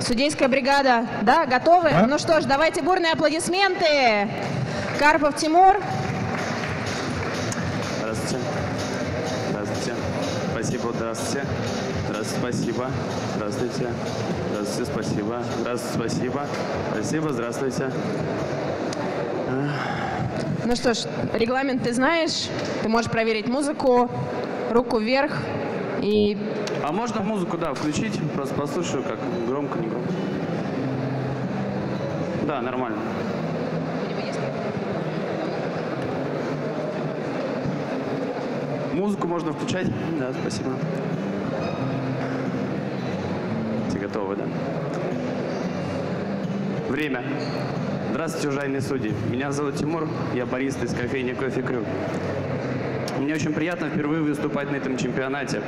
Судейская бригада, да, готовы? Да. Ну что ж, давайте бурные аплодисменты. Карпов Тимур. Здравствуйте. Здравствуйте. Спасибо, здравствуйте. Здравствуйте, спасибо. Здравствуйте. Здравствуйте, спасибо. Здравствуйте, спасибо. Спасибо, здравствуйте. Ну что ж, регламент ты знаешь. Ты можешь проверить музыку, руку вверх и А можно музыку, да, включить? Просто послушаю, как громко, не громко. Да, нормально. Музыку можно включать? Да, спасибо. Все готовы, да? Время. Здравствуйте, уважаемые судьи. Меня зовут Тимур, я бариста из кофейни «Кофе Крю». Мне очень приятно впервые выступать на этом чемпионате.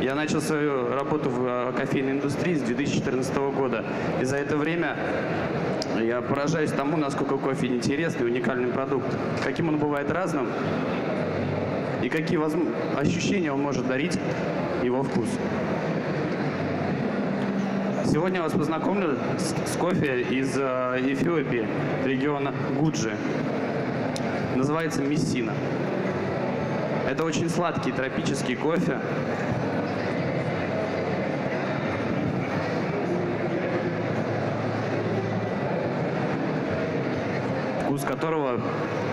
Я начал свою работу в э, кофейной индустрии с 2014 года. И за это время я поражаюсь тому, насколько кофе интересный, уникальный продукт. Каким он бывает разным и какие ощущения он может дарить его вкус. Сегодня я вас познакомлю с, с кофе из э, Эфиопии, региона Гуджи. Называется Мессина. Это очень сладкий тропический кофе. Вкус которого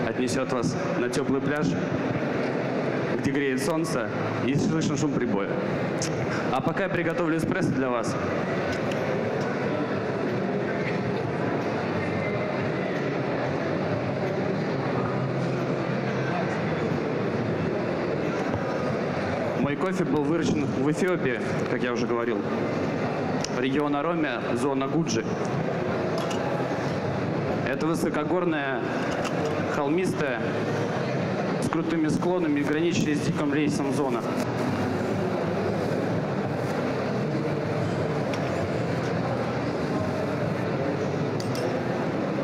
отнесет вас на теплый пляж, где греет солнце и слышно шум прибоя. А пока я приготовлю эспрессо для вас. Кофе был выращен в Эфиопии, как я уже говорил. Регион Ароме, зона Гуджи. Это высокогорная, холмистая, с крутыми склонами, граничащая с диким лесом зона.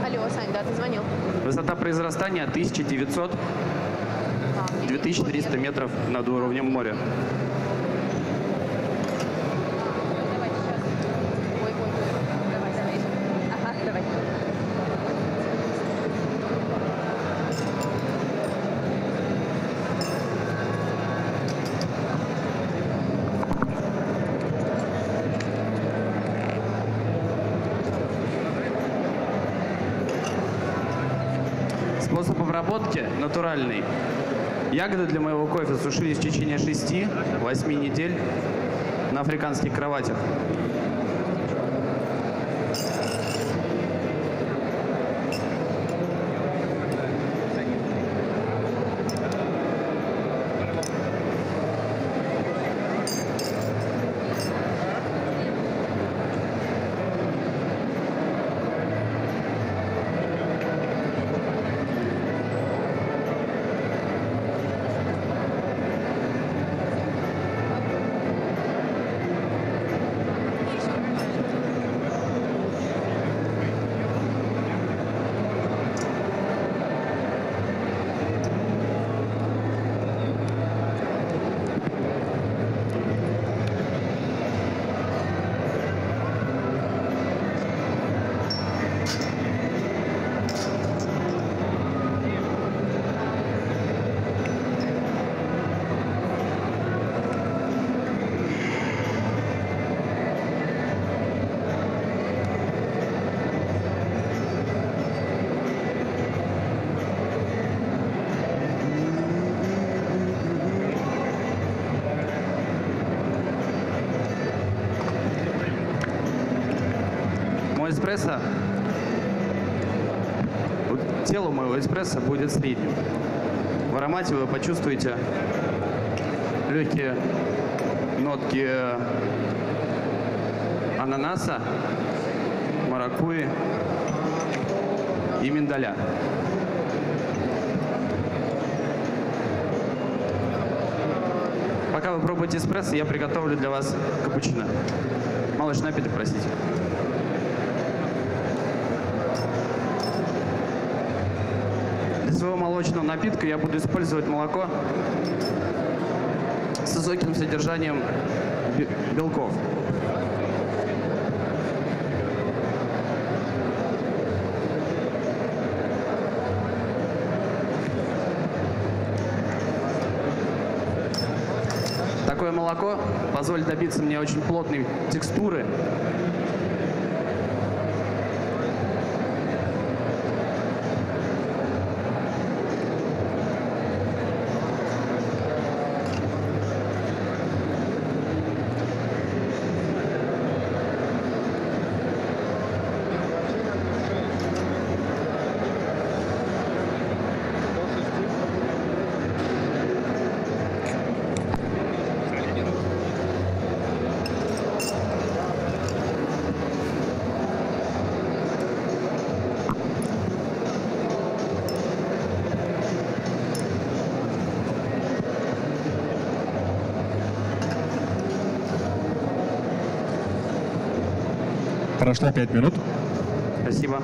Алло, Сань, да, ты звонил. Высота произрастания 1900-2300 метров над уровнем моря. Способ обработки натуральный. Ягоды для моего кофе сушились в течение 6-8 недель на африканских кроватях. Эспрессо, тело моего эспрессо будет средним. В аромате вы почувствуете легкие нотки ананаса, маракуйи и миндаля. Пока вы пробуете эспрессо, я приготовлю для вас капучино. Малыш, напиток, простите. своего молочного напитка я буду использовать молоко с высоким содержанием белков. Такое молоко позволит добиться мне очень плотной текстуры Прошло пять минут. Спасибо.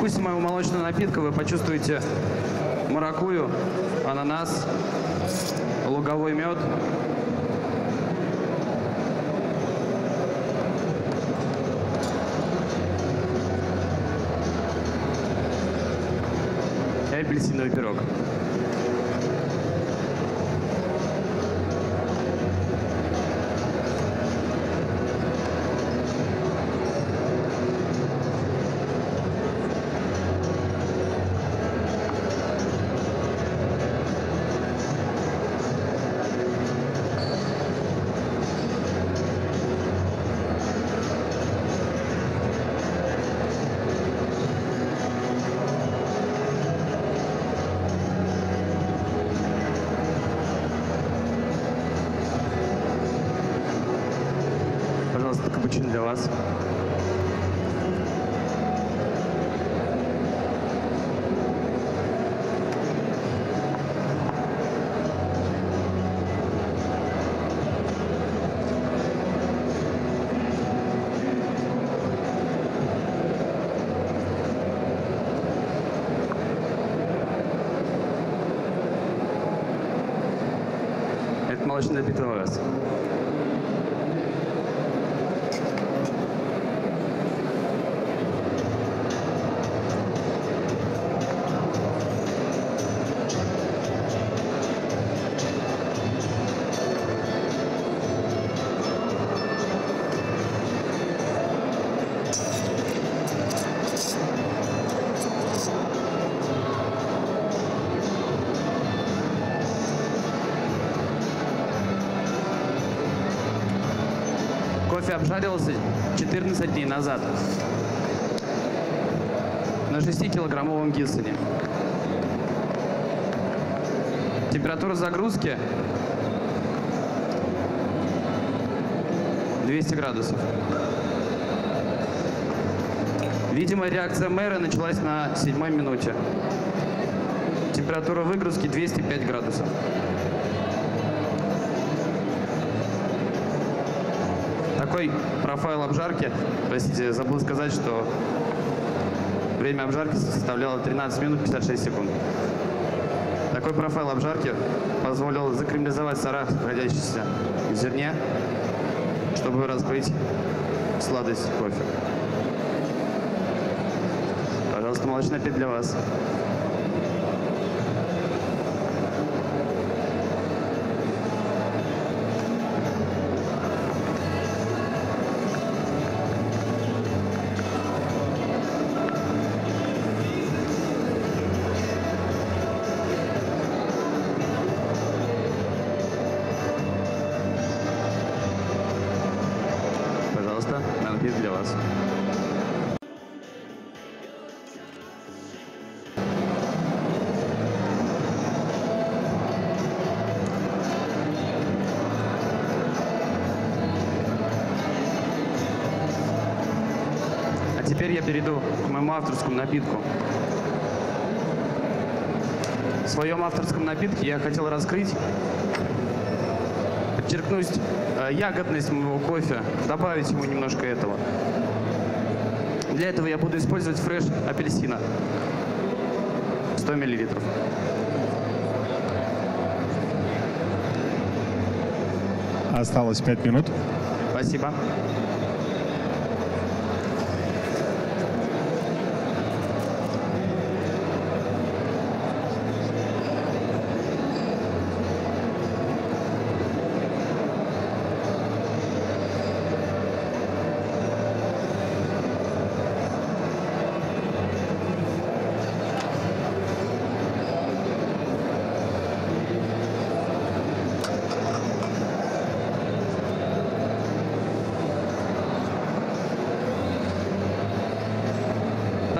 Вкусе моего молочного напитка вы почувствуете маракую, ананас, луговой мед. Капучино для вас. Это молочный напиток у вас. Кофе обжаривался 14 дней назад на 6-килограммовом гиссене. Температура загрузки 200 градусов. Видимая реакция мэра началась на седьмой минуте. Температура выгрузки 205 градусов. Такой профайл обжарки, простите, забыл сказать, что время обжарки составляло 13 минут 56 секунд. Такой профайл обжарки позволил закремлизовать сарах, находящийся в зерне, чтобы раскрыть сладость кофе. Пожалуйста, молочный напиток для вас. Теперь я перейду к моему авторскому напитку. В своем авторском напитке я хотел раскрыть, подчеркнуть э, ягодность моего кофе, добавить ему немножко этого. Для этого я буду использовать фреш апельсина 100 миллилитров. Осталось 5 минут. Спасибо.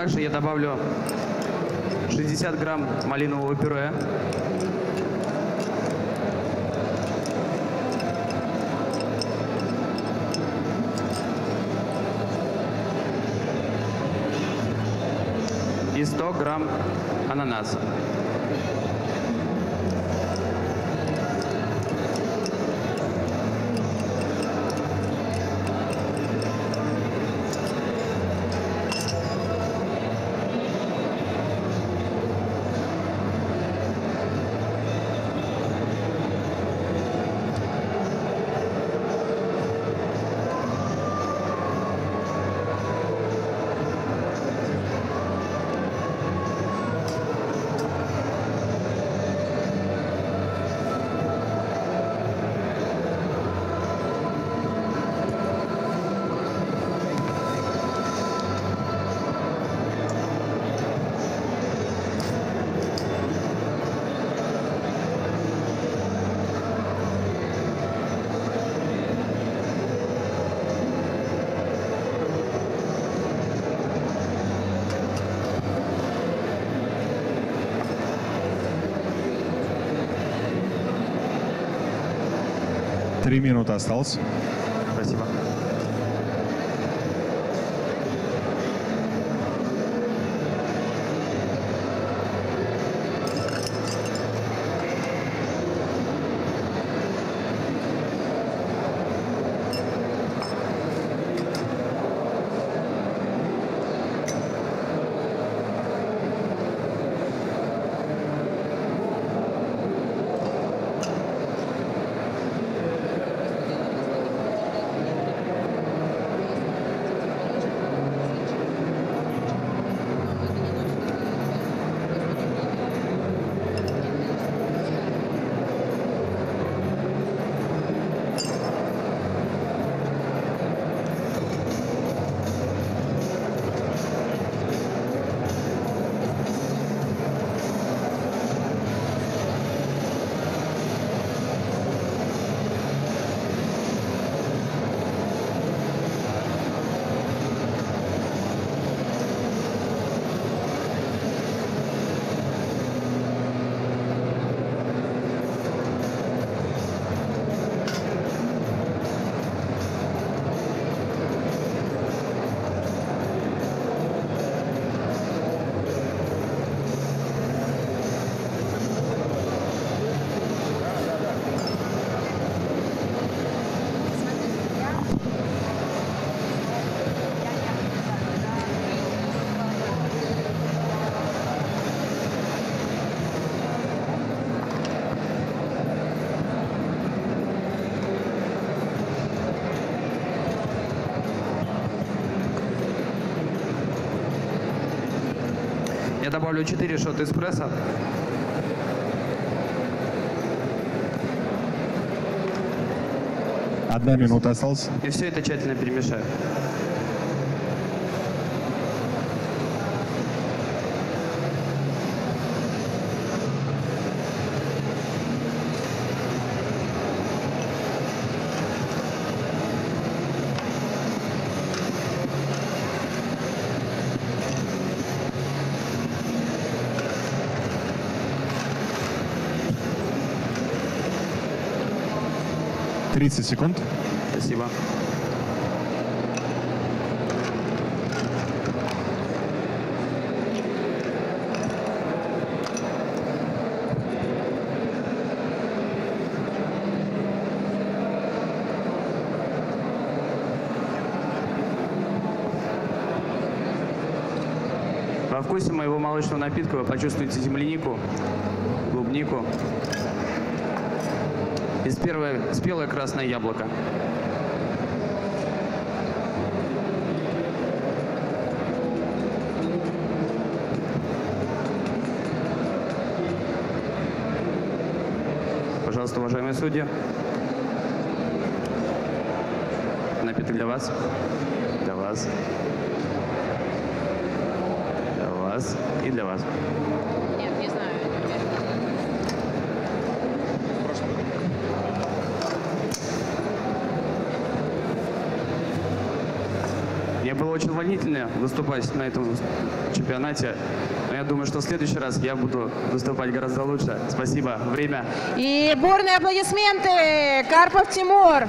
Также я добавлю 60 грамм малинового пюре. И 100 грамм ананаса. Три минуты осталось. Я добавлю 4 шота эспрессо. Одна минута осталась. И все это тщательно перемешаю. 30 секунд. Спасибо. Во вкусе моего молочного напитка вы почувствуете землянику, клубнику, и первое, спелое красное яблоко. Пожалуйста, уважаемые судьи. Напиток для вас. Для вас. Для вас. И для вас. Нет, не знаю. Мне волнительно выступать на этом чемпионате. Но я думаю, что в следующий раз я буду выступать гораздо лучше. Спасибо. Время. И бурные аплодисменты! Карпов Тимур!